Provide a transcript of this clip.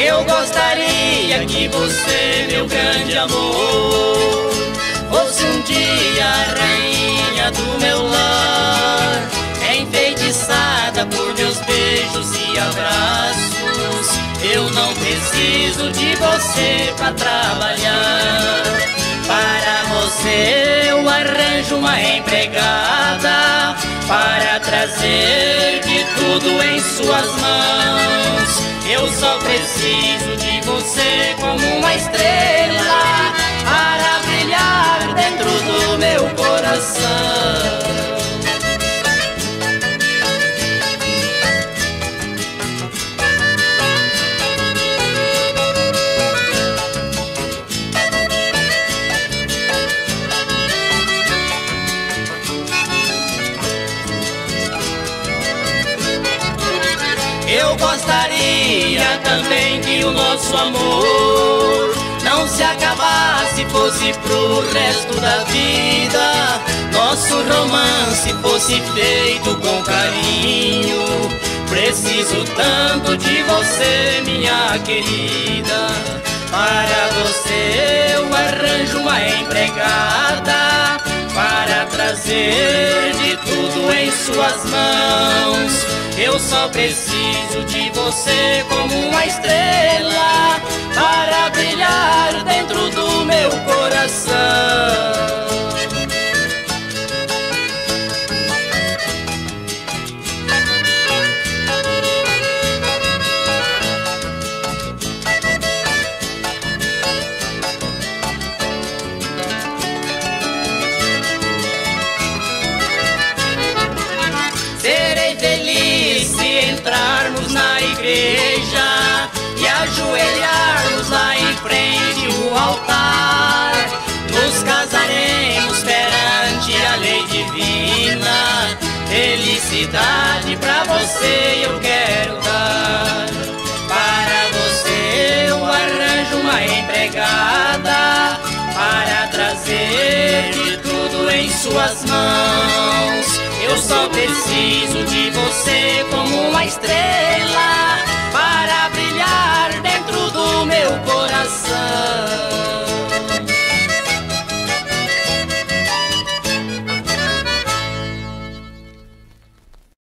Eu gostaria que você, meu grande amor, fosse um dia a rainha do Eu não preciso de você para trabalhar. Para você eu arranjo uma empregada para trazer de tudo em suas mãos. Eu só preciso de você como uma estrela para brilhar dentro do meu coração. Eu gostaria também que o nosso amor não se acabasse, fosse pro resto da vida. Nosso romance fosse feito com carinho. Preciso tanto de você, minha querida. Para você eu arranjo uma empregada para trazer tudo em suas mãos. Eu só preciso de você como uma estrela para brilhar dentro você eu quero dar. Para você eu arranjo uma empregada para trazer de tudo em suas mãos.